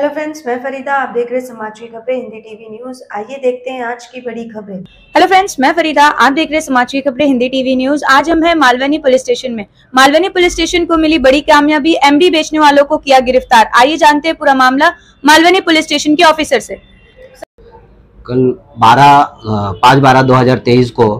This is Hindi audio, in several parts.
हेलो फ्रेंड्स मैं फरीदा आप देख रहे हैं समाचार खबरें हिंदी टीवी न्यूज़। आइए देखते हैं आज की बड़ी खबरें। हेलो फ्रेंड्स मैं फरीदा आप देख रहे हैं समाचार खबरें हिंदी टीवी न्यूज़। आज हम हैं मालवनी पुलिस स्टेशन में। मालवनी पुलिस स्टेशन को मिली बड़ी कामयाबी एमडी बेचने वालों को किया गिरफ़्तार। आइए जानते हैं पूरा मामला मालवनी पुलिस स्टेशन के ऑफिसर से। कल बारह पाँच बारह दो हज़ार तेईस को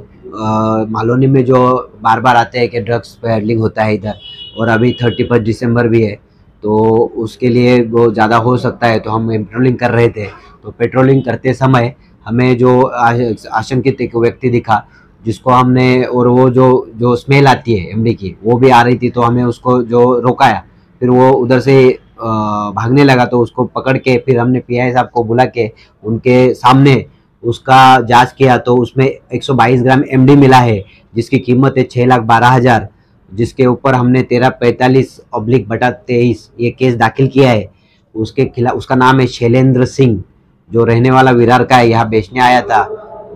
मालोनी में जो बार बार आते हैं कि ड्रग्स हैंडलिंग होता है इधर और अभी थर्टी फ़र्स्ट दिसंबर भी है तो उसके लिए वो ज़्यादा हो सकता है तो हम पेट्रोलिंग कर रहे थे। तो पेट्रोलिंग करते समय हमें जो आशंकित एक व्यक्ति दिखा, जिसको हमने और वो जो जो स्मेल आती है एमडी की, वो भी आ रही थी तो हमें उसको जो रोकाया। फिर वो उधर से भागने लगा तो उसको पकड़ के फिर हमने पीआई साहब को बुला के उनके सामने उसका जाँच किया तो उसमें 122 ग्राम एमडी मिला है, जिसकी कीमत है छः लाख बारह हज़ार। जिसके ऊपर हमने तेरह पैंतालीस ऑब्लिक बटा तेईस ये केस दाखिल किया है उसके खिलाफ उसका नाम है शैलेंद्र सिंह जो रहने वाला विरार का है यहाँ बेचने आया था।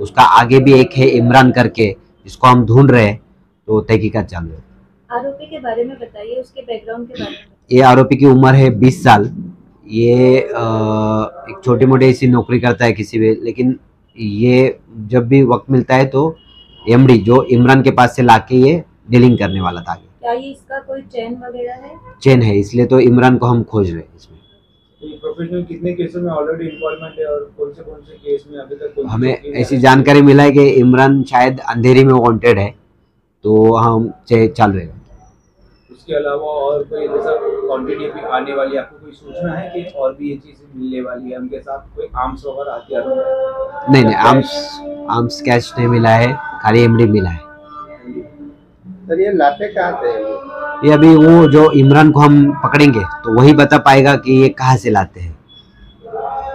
उसका आगे भी एक है इमरान करके जिसको हम ढूंढ रहे हैं तो तहकीकत चालू है। आरोपी के बारे में बताइए उसके बैकग्राउंड के बारे में। ये आरोपी की उम्र है बीस साल। ये आ, एक छोटी मोटी ऐसी नौकरी करता है किसी भी लेकिन ये जब भी वक्त मिलता है तो एमडी जो इमरान के पास से लाके ये डीलिंग करने वाला था क्या ये इसका कोई चैन वगैरह है? चैन है इसलिए तो इमरान को हम खोज रहे हैं इसमें। प्रोफेशनल तो कितने केसों में ऑलरेडी इन्वॉल्वमेंट है और कौन से कौन से केस में अभी तक हमें ऐसी जानकारी मिला है कि इमरान शायद अंधेरी में वांटेड है तो हम चालू है उसके अलावा और कोई जैसा क्वांटिटी भी आने वाली आपको कोई सूचना है कि और भी ये चीज़ें मिलने वाली है? उनके साथ कोई आर्म्स वगैरह आती है नहीं नहीं आर्म्स आर्म्स कैश नहीं मिला है खाली एमडी मिला है। सर ये लाते कहाँ से ये अभी वो जो इमरान को हम पकड़ेंगे तो वही बता पाएगा कि ये कहाँ से लाते हैं।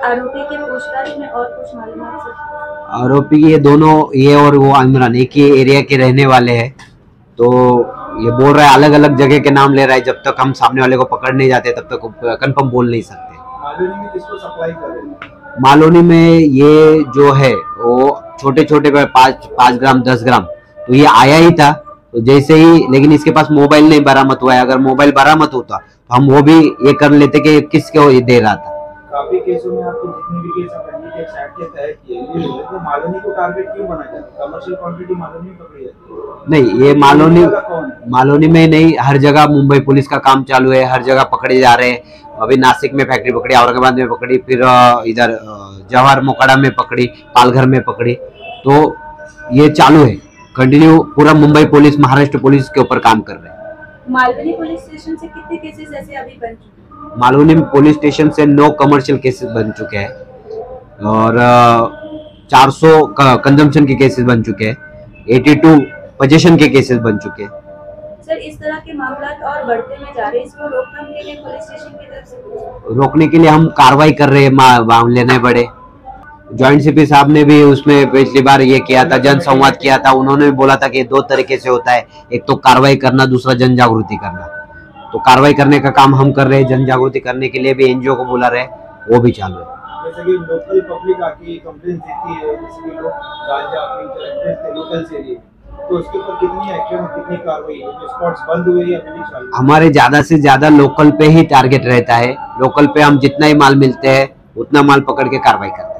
आरोपी के पूछताछ में और कुछ मालूम आरोपी ये दोनों ये और वो इमरान एक ही एरिया के रहने वाले हैं। तो ये बोल रहा है अलग अलग जगह के नाम ले रहा है जब तक हम सामने वाले को पकड़ नहीं जाते तब तक कंफर्म बोल नहीं सकते। मालोनी में ये जो है वो छोटे छोटे पाँच पाँच ग्राम दस ग्राम तो ये आया ही था। तो जैसे ही लेकिन इसके पास मोबाइल नहीं बरामद हुआ है। अगर मोबाइल बरामद होता तो हम वो भी ये कर लेते कि किसको ये दे रहा था। काफ़ी केसों में आपके जितने भी केस के एक्ट के तहत किए तो मालोनी को टारगेट क्यों बनाया जाता कमर्शियल क्वांटिटी मालोनी पकड़ी जाती। नहीं ये मालोनी मालोनी में नहीं हर जगह मुंबई पुलिस का काम चालू है हर जगह पकड़े जा रहे हैं। अभी नासिक में फैक्ट्री पकड़ी औरंगाबाद में पकड़ी फिर इधर जवाहर मोकाड़ा में पकड़ी पालघर में पकड़ी। तो ये चालू है। कंटिन्यू पूरा मुंबई पुलिस महाराष्ट्र पुलिस के ऊपर काम कर रहे हैं। मालवनी पुलिस स्टेशन से कितने केसेस ऐसे अभी बन चुके मालवनी पुलिस स्टेशन से नौ कमर्शियल केसेस बन चुके हैं और 400 कंजम्पशन के केसेस बन चुके हैं। 82 पोजीशन के केसेस बन चुके हैं। सर इस तरह के मामला और बढ़ते में जा रहे हैं इसको रोकथाम के लिए पुलिस स्टेशन की तरफ़ से रोकने के लिए हम कार्रवाई कर रहे हैं मामले नहीं बढ़े ज्वाइंट सीपी साहब ने भी उसमें पिछली बार ये किया था जन संवाद किया था। उन्होंने भी बोला था कि दो तरीके से होता है। एक तो कार्रवाई करना दूसरा जन जागृति करना। तो कार्रवाई करने का काम हम कर रहे हैं जन जागृति करने के लिए भी एनजीओ को बुला रहे वो भी चालू है। जैसे कि लोकल पब्लिक आके कंप्लेन देती है जैसे कि लोग गांजा लोकल से तो उसके ऊपर कितनी एक्शन कितनी कार्रवाई जो स्पॉट्स बंद हुए या चालू हमारे ज़्यादा से ज़्यादा लोकल पे ही टारगेट रहता है। लोकल पे हम जितना ही माल मिलते हैं उतना माल पकड़ के कार्रवाई करते हैं।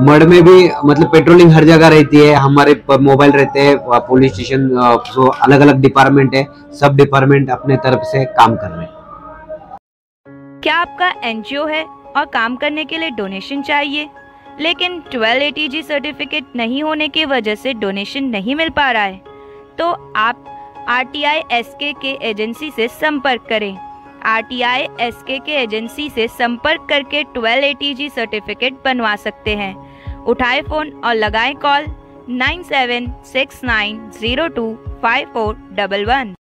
मड में भी मतलब पेट्रोलिंग हर जगह रहती है हमारे मोबाइल रहते हैं पुलिस स्टेशन जो अलग अलग डिपार्टमेंट है सब डिपार्टमेंट अपने तरफ़ से काम कर रहे हैं। क्या आपका एनजीओ है और काम करने के लिए डोनेशन चाहिए? लेकिन 12 सर्टिफिकेट नहीं होने की वजह से डोनेशन नहीं मिल पा रहा है तो आप आर टी आई एस के एजेंसी से संपर्क करें। आरटीआई, एसके के एजेंसी से संपर्क करके 12 एटीजी सर्टिफिकेट बनवा सकते हैं। उठाए फ़ोन और लगाए call nine seven six nine zero two five four double one.